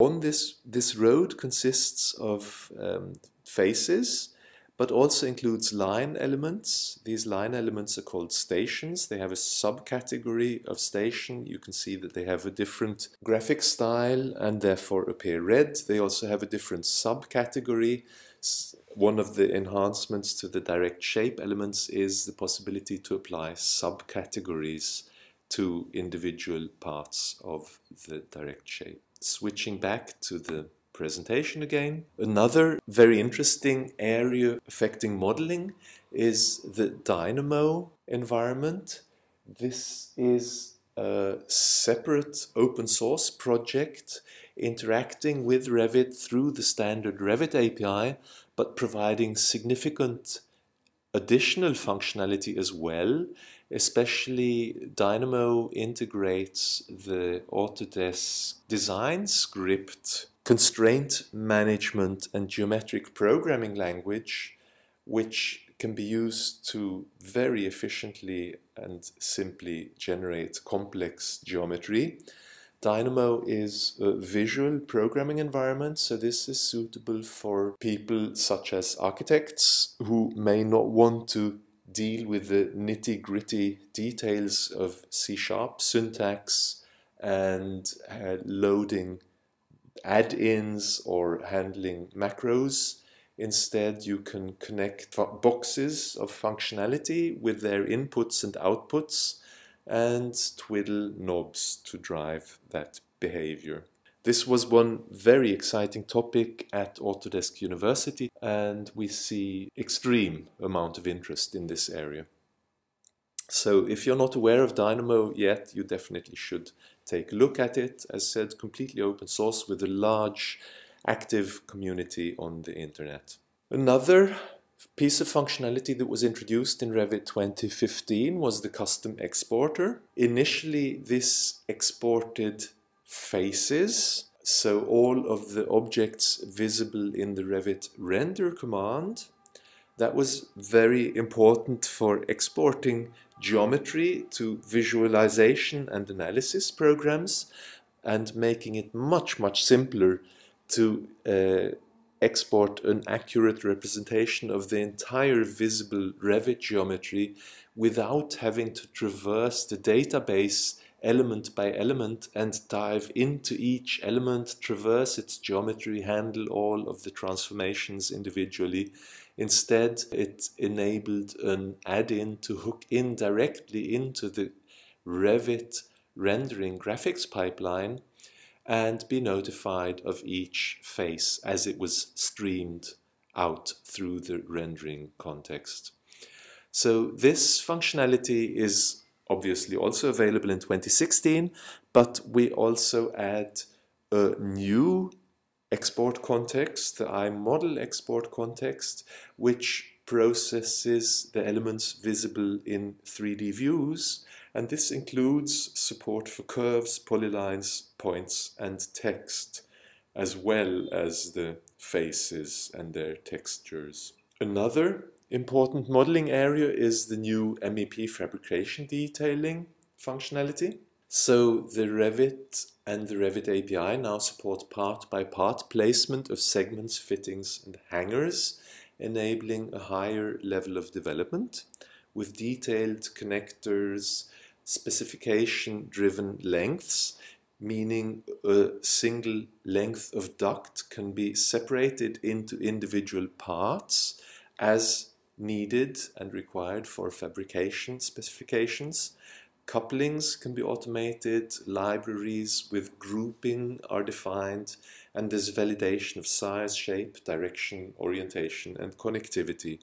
On this, this road consists of um, faces, but also includes line elements. These line elements are called stations. They have a subcategory of station. You can see that they have a different graphic style and therefore appear red. They also have a different subcategory. One of the enhancements to the direct shape elements is the possibility to apply subcategories to individual parts of the direct shape. Switching back to the presentation again. Another very interesting area affecting modeling is the Dynamo environment. This is a separate open source project interacting with Revit through the standard Revit API, but providing significant additional functionality as well. Especially Dynamo integrates the Autodesk design script constraint management and geometric programming language, which can be used to very efficiently and simply generate complex geometry. Dynamo is a visual programming environment, so this is suitable for people such as architects who may not want to deal with the nitty gritty details of C sharp syntax and uh, loading add-ins or handling macros. Instead, you can connect boxes of functionality with their inputs and outputs and twiddle knobs to drive that behavior. This was one very exciting topic at Autodesk University and we see extreme amount of interest in this area. So if you're not aware of Dynamo yet, you definitely should take a look at it. As said, completely open source with a large active community on the internet. Another piece of functionality that was introduced in Revit 2015 was the custom exporter. Initially, this exported faces, so all of the objects visible in the Revit render command. That was very important for exporting geometry to visualization and analysis programs and making it much, much simpler to uh, export an accurate representation of the entire visible Revit geometry without having to traverse the database element by element and dive into each element, traverse its geometry, handle all of the transformations individually. Instead, it enabled an add-in to hook in directly into the Revit rendering graphics pipeline and be notified of each face as it was streamed out through the rendering context. So this functionality is obviously also available in 2016, but we also add a new export context, the iModel export context, which processes the elements visible in 3D views, and this includes support for curves, polylines, points, and text, as well as the faces and their textures. Another important modeling area is the new MEP fabrication detailing functionality. So the Revit and the Revit API now support part-by-part -part placement of segments, fittings and hangers, enabling a higher level of development with detailed connectors, specification-driven lengths, meaning a single length of duct can be separated into individual parts as needed and required for fabrication specifications. Couplings can be automated, libraries with grouping are defined, and there's validation of size, shape, direction, orientation, and connectivity.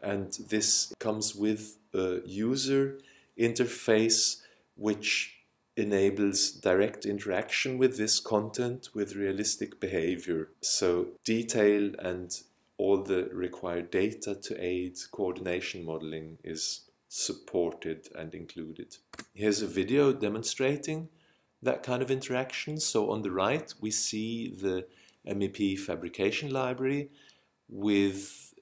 And this comes with a user interface which enables direct interaction with this content with realistic behavior. So detail and all the required data to aid coordination modeling is supported and included. Here's a video demonstrating that kind of interaction. So on the right we see the MEP fabrication library with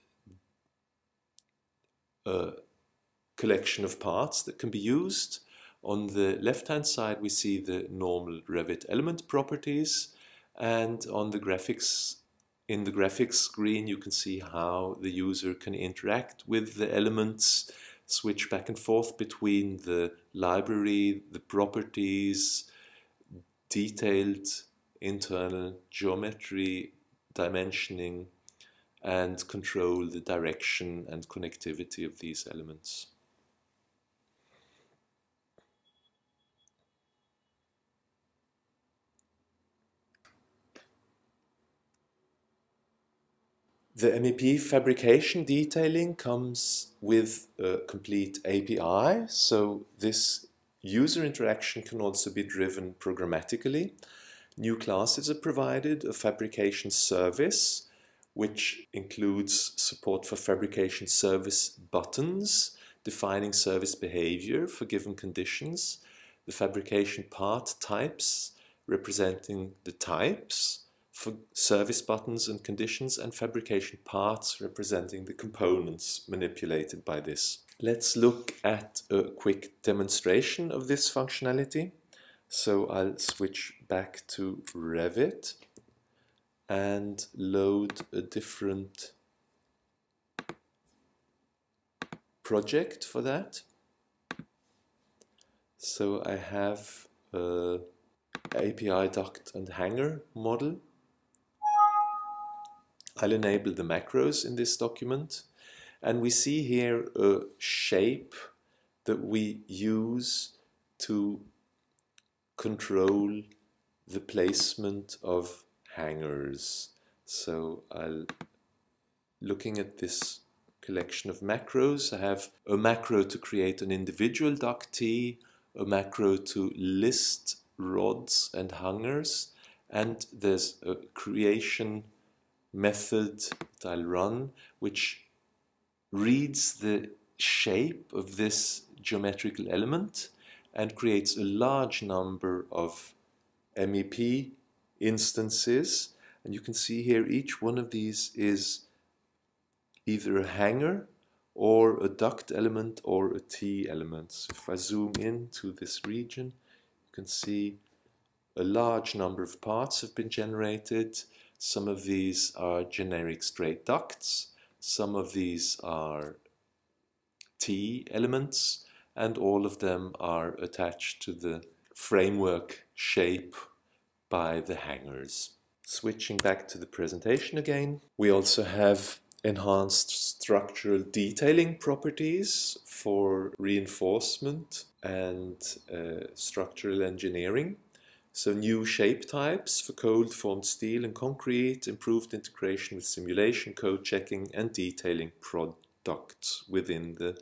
a collection of parts that can be used. On the left hand side we see the normal Revit element properties And on the graphics, in the graphics screen, you can see how the user can interact with the elements, switch back and forth between the library, the properties, detailed internal geometry, dimensioning, and control the direction and connectivity of these elements. The MEP fabrication detailing comes with a complete API, so this user interaction can also be driven programmatically. New classes are provided, a fabrication service, which includes support for fabrication service buttons, defining service behavior for given conditions, the fabrication part types, representing the types, for service buttons and conditions and fabrication parts representing the components manipulated by this. Let's look at a quick demonstration of this functionality. So I'll switch back to Revit and load a different project for that. So I have uh, a API duct and hanger model I'll enable the macros in this document. And we see here a shape that we use to control the placement of hangers. So I'll, looking at this collection of macros, I have a macro to create an individual ductee, a macro to list rods and hangers, and there's a creation method that I'll run, which reads the shape of this geometrical element and creates a large number of MEP instances. And you can see here each one of these is either a hanger or a duct element or a T element. So if I zoom into this region, you can see a large number of parts have been generated some of these are generic straight ducts, some of these are T elements, and all of them are attached to the framework shape by the hangers. Switching back to the presentation again, we also have enhanced structural detailing properties for reinforcement and uh, structural engineering. So new shape types for cold formed steel and concrete, improved integration with simulation, code checking and detailing products within the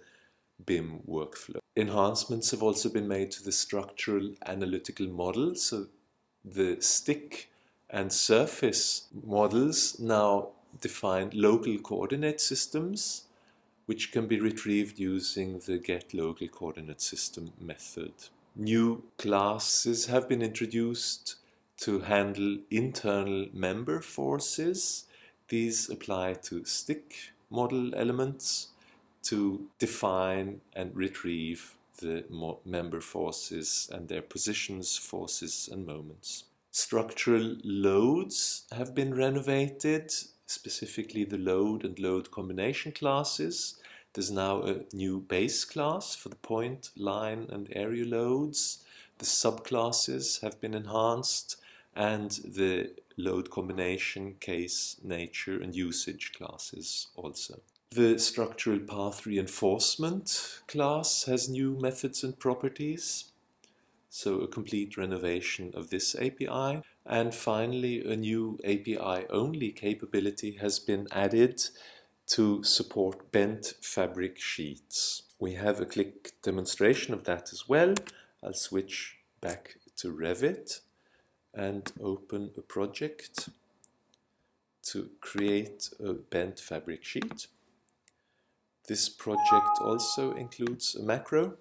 BIM workflow. Enhancements have also been made to the structural analytical model. So the stick and surface models now define local coordinate systems which can be retrieved using the get local coordinate system method. New classes have been introduced to handle internal member forces. These apply to stick model elements to define and retrieve the member forces and their positions, forces and moments. Structural loads have been renovated, specifically the load and load combination classes there's now a new base class for the point, line and area loads. The subclasses have been enhanced and the load combination, case, nature and usage classes also. The structural path reinforcement class has new methods and properties, so a complete renovation of this API. And finally, a new API-only capability has been added to support bent fabric sheets. We have a quick demonstration of that as well. I'll switch back to Revit and open a project to create a bent fabric sheet. This project also includes a macro.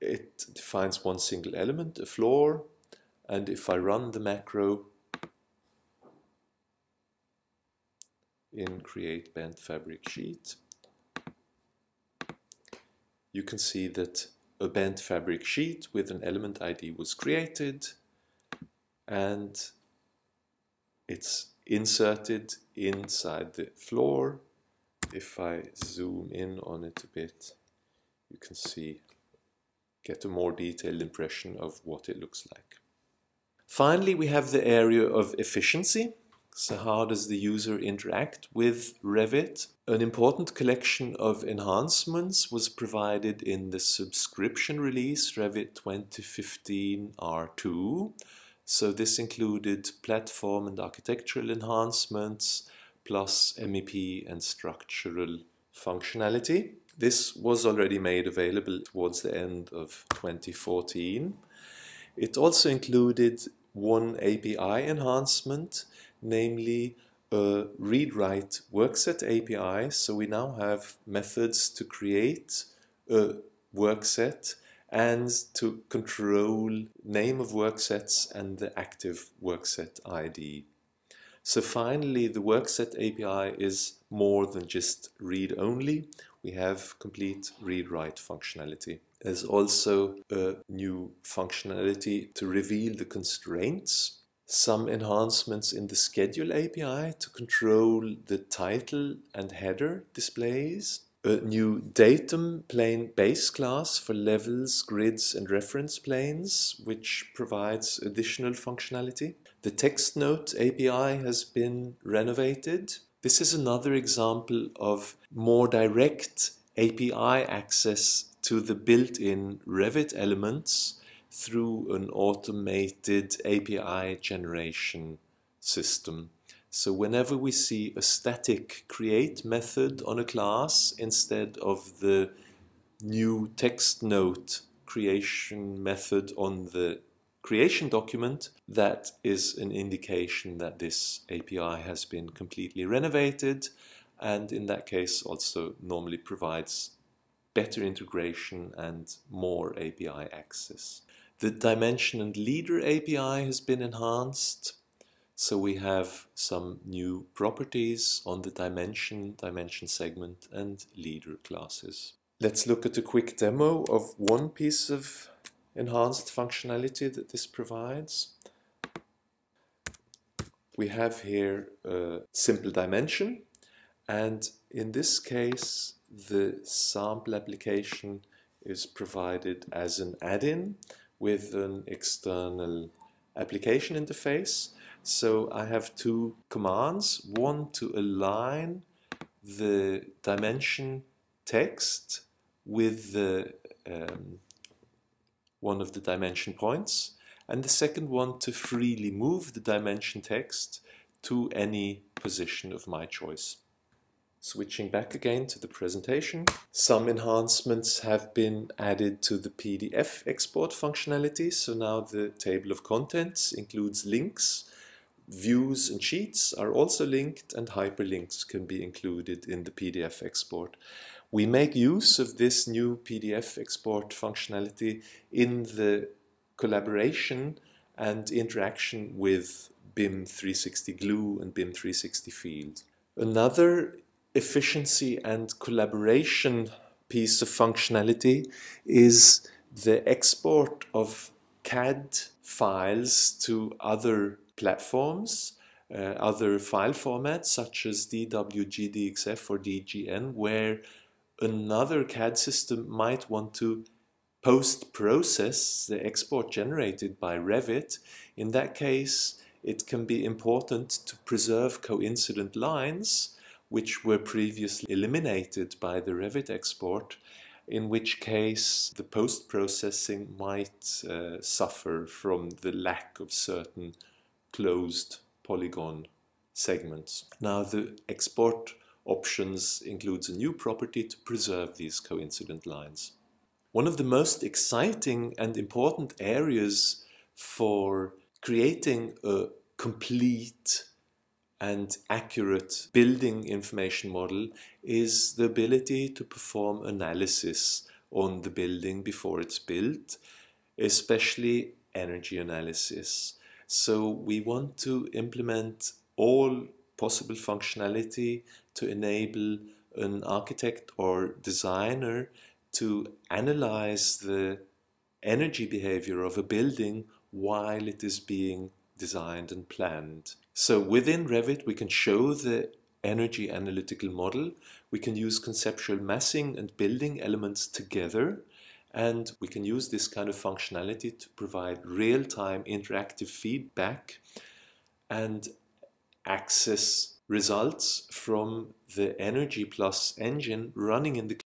It defines one single element, a floor, and if I run the macro, in create bent fabric sheet you can see that a bent fabric sheet with an element ID was created and it's inserted inside the floor. If I zoom in on it a bit, you can see, get a more detailed impression of what it looks like. Finally, we have the area of efficiency. So how does the user interact with Revit? An important collection of enhancements was provided in the subscription release Revit 2015 R2. So this included platform and architectural enhancements plus MEP and structural functionality. This was already made available towards the end of 2014. It also included one API enhancement, namely a read-write workset API. So we now have methods to create a workset and to control name of worksets and the active workset ID. So finally, the workset API is more than just read-only. We have complete read-write functionality. There's also a new functionality to reveal the constraints. Some enhancements in the schedule API to control the title and header displays. A new datum plane base class for levels, grids and reference planes, which provides additional functionality. The text note API has been renovated. This is another example of more direct API access to the built-in Revit elements through an automated API generation system. So whenever we see a static create method on a class instead of the new text note creation method on the creation document, that is an indication that this API has been completely renovated and in that case also normally provides better integration and more API access. The dimension and leader API has been enhanced. So we have some new properties on the dimension, dimension segment and leader classes. Let's look at a quick demo of one piece of enhanced functionality that this provides. We have here a simple dimension and in this case the sample application is provided as an add-in with an external application interface. So I have two commands, one to align the dimension text with the um, one of the dimension points and the second one to freely move the dimension text to any position of my choice. Switching back again to the presentation, some enhancements have been added to the PDF export functionality. So now the table of contents includes links, views and sheets are also linked and hyperlinks can be included in the PDF export. We make use of this new PDF export functionality in the collaboration and interaction with BIM 360 Glue and BIM 360 Field. Another efficiency and collaboration piece of functionality is the export of CAD files to other platforms, uh, other file formats such as DWG, DXF, or DGN, where another CAD system might want to post-process the export generated by Revit. In that case, it can be important to preserve coincident lines which were previously eliminated by the Revit export, in which case the post-processing might uh, suffer from the lack of certain closed polygon segments. Now the export options includes a new property to preserve these coincident lines. One of the most exciting and important areas for creating a complete and accurate building information model is the ability to perform analysis on the building before it's built, especially energy analysis. So we want to implement all possible functionality to enable an architect or designer to analyze the energy behavior of a building while it is being designed and planned. So within Revit, we can show the energy analytical model. We can use conceptual massing and building elements together. And we can use this kind of functionality to provide real-time interactive feedback and access results from the Energy Plus engine running in the